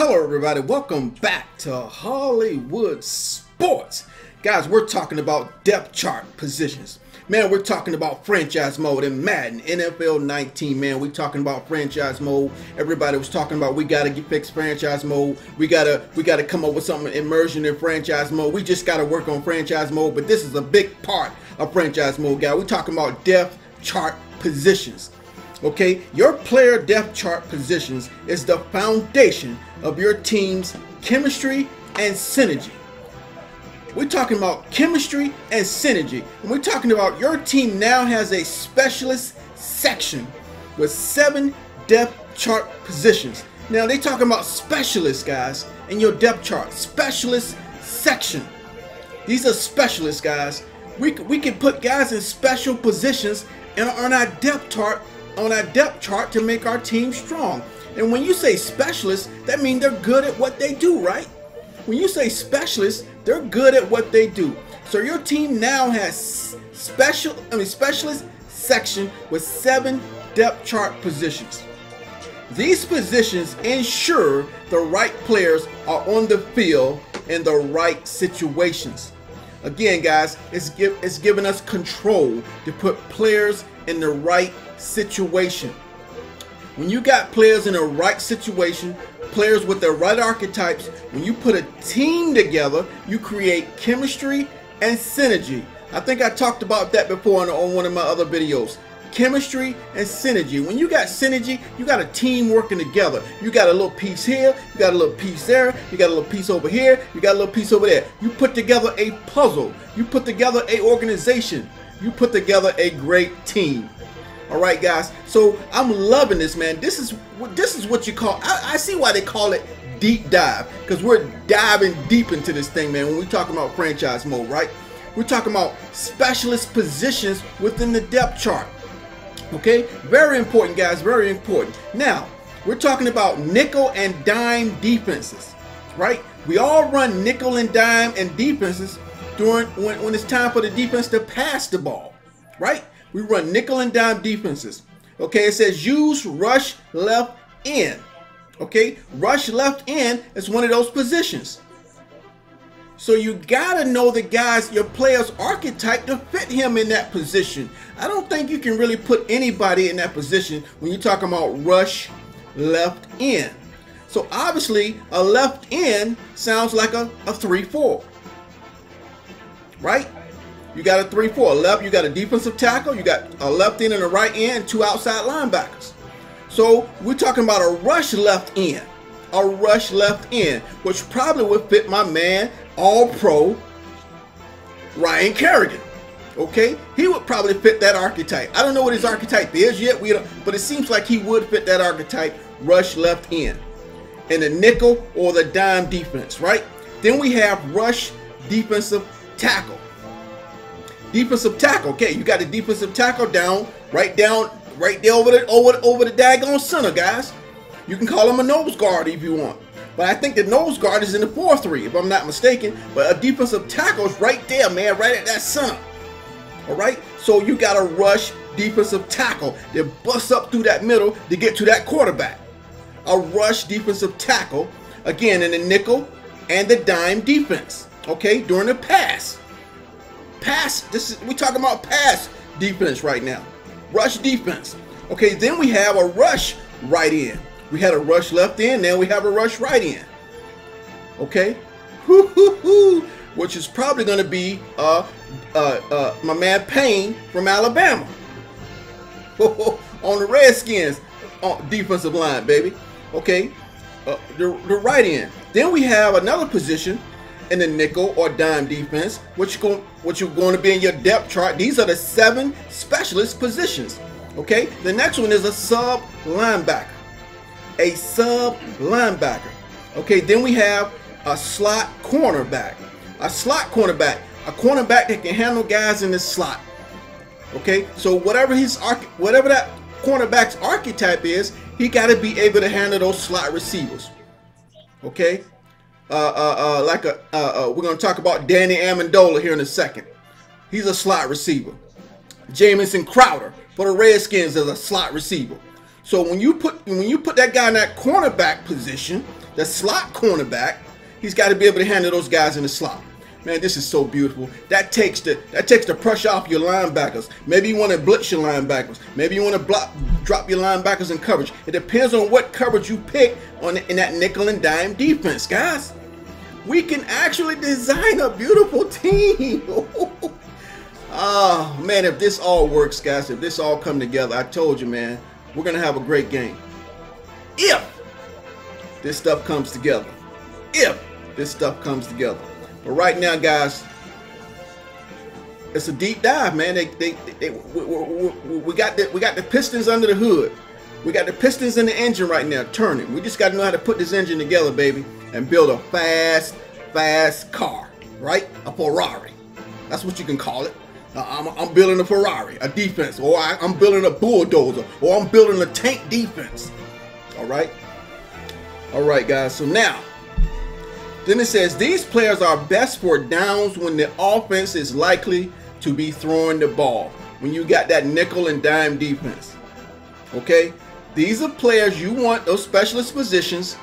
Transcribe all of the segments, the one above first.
Hello, everybody. Welcome back to Hollywood Sports. Guys, we're talking about depth chart positions. Man, we're talking about franchise mode in Madden, NFL 19. Man, we're talking about franchise mode. Everybody was talking about we gotta get fixed franchise mode. We gotta we gotta come up with something immersion in franchise mode. We just gotta work on franchise mode. But this is a big part of franchise mode, guy. We're talking about depth chart positions. Okay, your player depth chart positions is the foundation of your team's chemistry and synergy. We're talking about chemistry and synergy. And we're talking about your team now has a specialist section with seven depth chart positions. Now they talking about specialists, guys, in your depth chart. Specialist section. These are specialists, guys. We, we can put guys in special positions and on our depth chart on our depth chart to make our team strong. And when you say specialists, that means they're good at what they do, right? When you say specialists, they're good at what they do. So your team now has special, I mean specialist section with seven depth chart positions. These positions ensure the right players are on the field in the right situations. Again, guys, it's, give, it's giving us control to put players in the right situation. When you got players in the right situation, players with the right archetypes, when you put a team together, you create chemistry and synergy. I think I talked about that before on, on one of my other videos. Chemistry and synergy. When you got synergy, you got a team working together. You got a little piece here, you got a little piece there, you got a little piece over here, you got a little piece over there. You put together a puzzle. You put together a organization. You put together a great team. All right, guys. So I'm loving this, man. This is this is what you call. I, I see why they call it deep dive because we're diving deep into this thing, man. When we talking about franchise mode, right? We're talking about specialist positions within the depth chart. Okay, very important, guys. Very important. Now we're talking about nickel and dime defenses, right? We all run nickel and dime and defenses during when, when it's time for the defense to pass the ball, right? We run nickel and dime defenses. Okay, it says use rush left end. Okay, rush left end is one of those positions. So you gotta know the guys, your player's archetype to fit him in that position. I don't think you can really put anybody in that position when you're talking about rush left end. So obviously a left end sounds like a, a 3-4. Right? You got a 3-4. Left, you got a defensive tackle, you got a left end and a right end, two outside linebackers. So we're talking about a rush left end. A rush left end, which probably would fit my man, all pro, Ryan Kerrigan. Okay, he would probably fit that archetype. I don't know what his archetype is yet, we don't, but it seems like he would fit that archetype, rush left end, in the nickel or the dime defense, right? Then we have rush defensive tackle defensive tackle. Okay, you got the defensive tackle down, right down, right there over the over over the daggone center, guys. You can call him a nose guard if you want. But I think the nose guard is in the 4-3, if I'm not mistaken. But a defensive tackle is right there, man, right at that center. All right? So you got a rush defensive tackle that busts up through that middle to get to that quarterback. A rush defensive tackle, again, in the nickel and the dime defense, okay, during the pass. Pass. This is we talking about pass defense right now. Rush defense. Okay, then we have a rush right end. We had a rush left end, now we have a rush right end. Okay, which is probably going to be uh, uh, uh, my man Payne from Alabama on the Redskins on uh, defensive line, baby. Okay, uh, the, the right end. Then we have another position in the nickel or dime defense, which going which you're going to be in your depth chart. These are the seven specialist positions. Okay, the next one is a sub linebacker. A sub linebacker. Okay, then we have a slot cornerback. A slot cornerback. A cornerback that can handle guys in the slot. Okay, so whatever his whatever that cornerback's archetype is, he got to be able to handle those slot receivers. Okay, uh, uh, uh, like a, uh, uh, we're going to talk about Danny Amendola here in a second. He's a slot receiver. Jamison Crowder for the Redskins is a slot receiver. So when you put when you put that guy in that cornerback position, the slot cornerback, he's got to be able to handle those guys in the slot. Man, this is so beautiful. That takes the that takes the pressure off your linebackers. Maybe you want to blitz your linebackers. Maybe you want to block, drop your linebackers in coverage. It depends on what coverage you pick on in that nickel and dime defense, guys. We can actually design a beautiful team. oh man, if this all works, guys, if this all come together, I told you, man, we're gonna have a great game. If this stuff comes together. If this stuff comes together. But right now, guys, it's a deep dive, man. They, they, they, we, we, we, got the we got the pistons under the hood. We got the pistons in the engine right now turning. We just got to know how to put this engine together, baby, and build a fast, fast car, right? A Ferrari. That's what you can call it. I'm, I'm, building a Ferrari, a defense, or I, I'm building a bulldozer, or I'm building a tank defense. All right. All right, guys. So now then it says these players are best for downs when the offense is likely to be throwing the ball. When you got that nickel and dime defense. Okay? These are players you want those specialist positions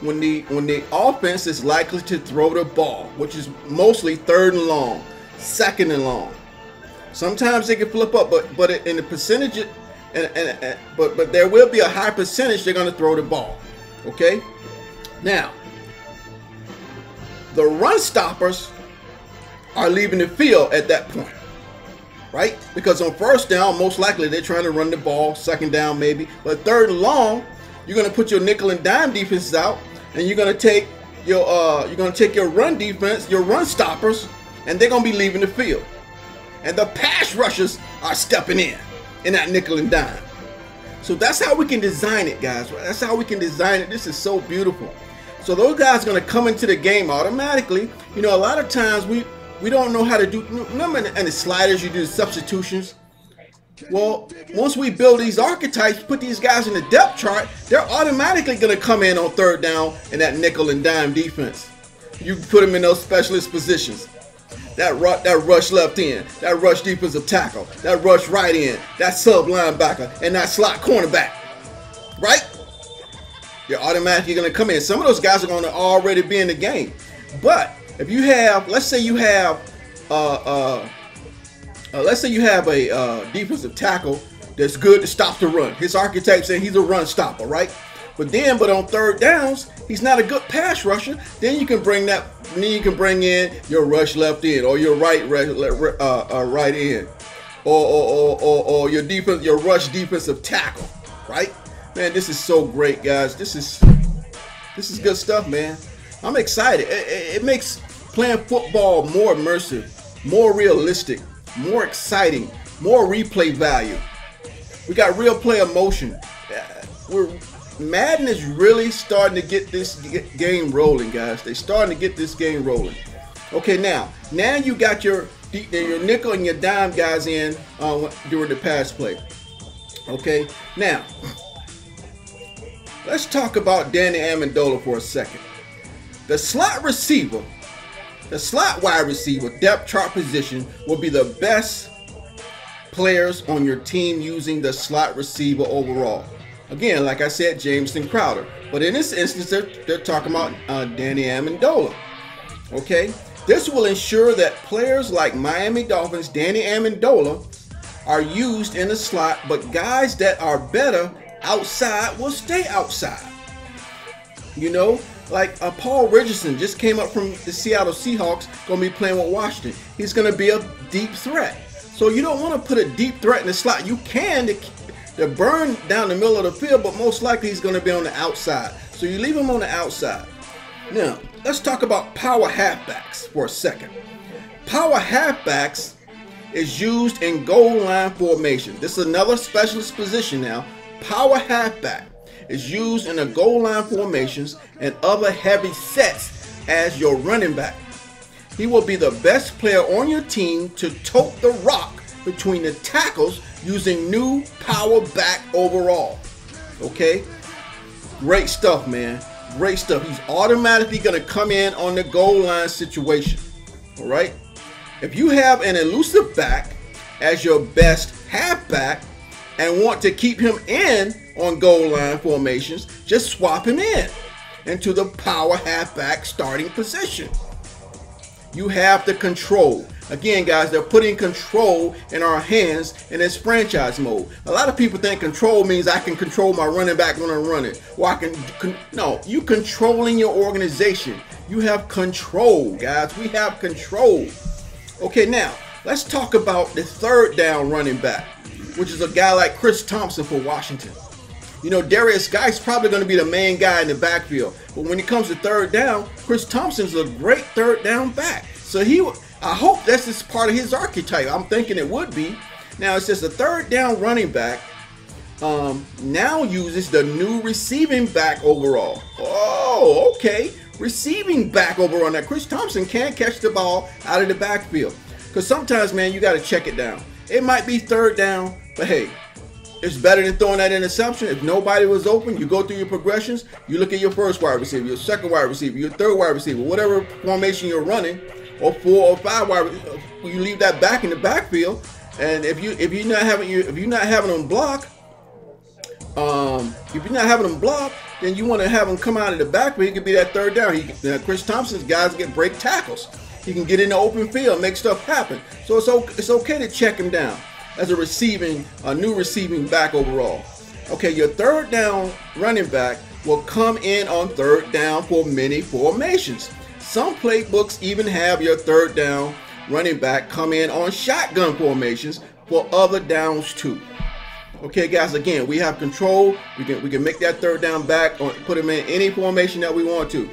when the when the offense is likely to throw the ball, which is mostly third and long, second and long. Sometimes they can flip up, but but in the percentage, and, and, and but but there will be a high percentage they're going to throw the ball. Okay, now the run stoppers are leaving the field at that point, right? Because on first down, most likely they're trying to run the ball, second down maybe, but third and long, you're gonna put your nickel and dime defenses out, and you're gonna take your uh, you're gonna take your run defense, your run stoppers, and they're gonna be leaving the field, and the pass rushers are stepping in in that nickel and dime. So that's how we can design it, guys. That's how we can design it. This is so beautiful. So those guys are to come into the game automatically. You know, a lot of times we we don't know how to do. Remember in the sliders, you do substitutions. Well, once we build these archetypes, put these guys in the depth chart, they're automatically going to come in on third down in that nickel and dime defense. You put them in those specialist positions. That rush, that rush left end, that rush defensive tackle, that rush right end, that sub linebacker, and that slot cornerback. Right? They're automatically going to come in. Some of those guys are going to already be in the game. But if you have, let's say you have, uh, uh, uh, let's say you have a uh, defensive tackle that's good to stop the run. His archetype saying he's a run stopper, right? But then, but on third downs, he's not a good pass rusher. Then you can bring that. Then you can bring in your rush left end or your right uh, uh, right end, or or, or or or your defense, your rush defensive tackle, right? Man, this is so great, guys. This is this is good stuff, man. I'm excited. It, it, it makes playing football more immersive, more realistic, more exciting, more replay value. We got real player motion. We're Madden is really starting to get this game rolling, guys. They're starting to get this game rolling. Okay, now, now you got your your nickel and your dime guys in uh, during the pass play. Okay, now Let's talk about Danny Amendola for a second. The slot receiver, the slot wide receiver depth chart position will be the best players on your team using the slot receiver overall. Again, like I said, Jamison Crowder. But in this instance, they're, they're talking about uh, Danny Amendola. Okay? This will ensure that players like Miami Dolphins, Danny Amendola, are used in the slot, but guys that are better outside will stay outside. You know, like uh, Paul Richardson just came up from the Seattle Seahawks, gonna be playing with Washington. He's gonna be a deep threat. So you don't want to put a deep threat in the slot. You can to, to burn down the middle of the field, but most likely he's gonna be on the outside. So you leave him on the outside. Now let's talk about power halfbacks for a second. Power halfbacks is used in goal line formation. This is another specialist position now Power halfback is used in the goal line formations and other heavy sets as your running back. He will be the best player on your team to tote the rock between the tackles using new power back overall. Okay? Great stuff, man. Great stuff. He's automatically going to come in on the goal line situation. All right? If you have an elusive back as your best halfback, and want to keep him in on goal line formations, just swap him in into the power halfback starting position. You have the control. Again, guys, they're putting control in our hands in this franchise mode. A lot of people think control means I can control my running back when I'm running. Or I can, con no, you controlling your organization. You have control, guys. We have control. Okay, now, let's talk about the third down running back, which is a guy like Chris Thompson for Washington. You know, Derrius Guice probably going to be the main guy in the backfield. But when it comes to third down, Chris Thompson's a great third down back. So he, I hope that's just part of his archetype. I'm thinking it would be. Now it's just a third down running back. Um, now uses the new receiving back overall. Oh, okay. Receiving back overall. Now Chris Thompson can't catch the ball out of the backfield. Because sometimes, man, you got to check it down. It might be third down, but hey, it's better than throwing that interception. If nobody was open, you go through your progressions. You look at your first wide receiver, your second wide receiver, your third wide receiver, whatever formation you're running or four or five wide. You leave that back in the backfield, and if you if you're not having you if you're not having them block, um, if you're not having them block, then you want to have them come out of the backfield. He could be that third down. He, uh, Chris Thompson's guys get break tackles. He can get in the open field, make stuff happen. So it's okay, it's okay to check him down as a receiving, a new receiving back overall. Okay, your third down running back will come in on third down for many formations. Some playbooks even have your third down running back come in on shotgun formations for other downs too. Okay, guys, again, we have control. We can we can make that third down back or put him in any formation that we want to.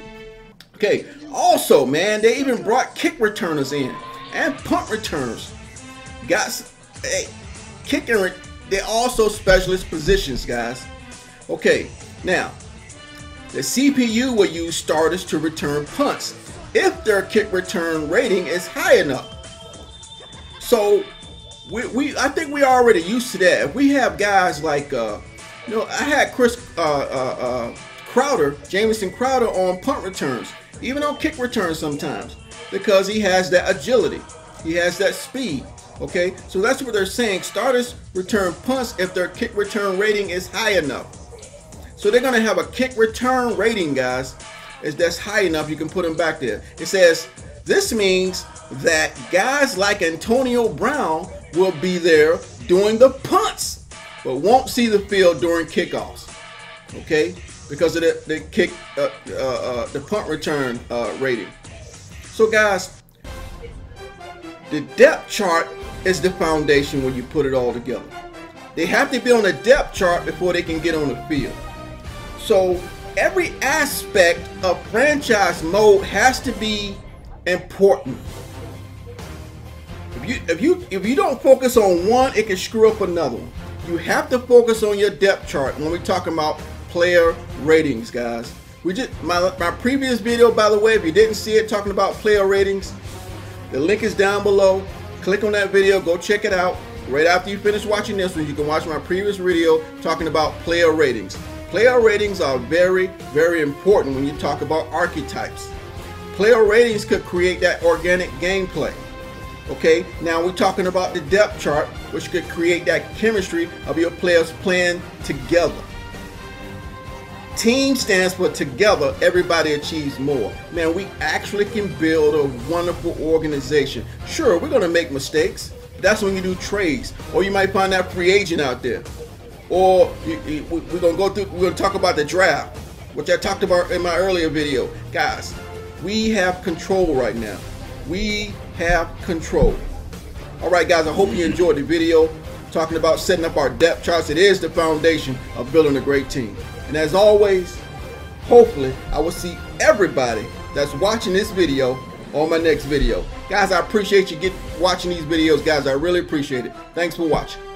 Okay, also, man, they even brought kick returners in and punt returners. Guys, hey, kick and they're also specialist positions, guys. Okay, now the CPU will use starters to return punts if their kick return rating is high enough. So we, we I think we already used to that. If we have guys like uh, you know, I had Chris uh, uh, uh, Crowder, Jamison Crowder on punt returns, even on kick returns sometimes, because he has that agility, he has that speed. Okay, so that's what they're saying. Starters return punts if their kick return rating is high enough. So they're gonna have a kick return rating, guys, is that's high enough, you can put them back there. It says this means that guys like Antonio Brown will be there doing the punts, but won't see the field during kickoffs. Okay, because of the, the kick, uh, uh, uh, the punt return uh, rating. So guys, the depth chart is the foundation when you put it all together. They have to be on a depth chart before they can get on the field. So every aspect of franchise mode has to be important. If you if you if you don't focus on one, it can screw up another one. You have to focus on your depth chart when we're talking about player ratings, guys. We just my my previous video, by the way, if you didn't see it, talking about player ratings, the link is down below. Click on that video, go check it out. Right after you finish watching this one, you can watch my previous video talking about player ratings. Player ratings are very, very important when you talk about archetypes. Player ratings could create that organic gameplay. Okay, now we're talking about the depth chart, which could create that chemistry of your players playing together. Team stands for together, everybody achieves more. Man, we actually can build a wonderful organization. Sure, we're going to make mistakes. That's when you do trades, or you might find that free agent out there or you, you, we're gonna go through. We're gonna talk about the draft, which I talked about in my earlier video, guys. We have control right now. We have control. All right, guys. I hope you enjoyed the video talking about setting up our depth charts. It is the foundation of building a great team. And as always, hopefully, I will see everybody that's watching this video on my next video. Guys, I appreciate you get watching these videos, guys. I really appreciate it. Thanks for watching.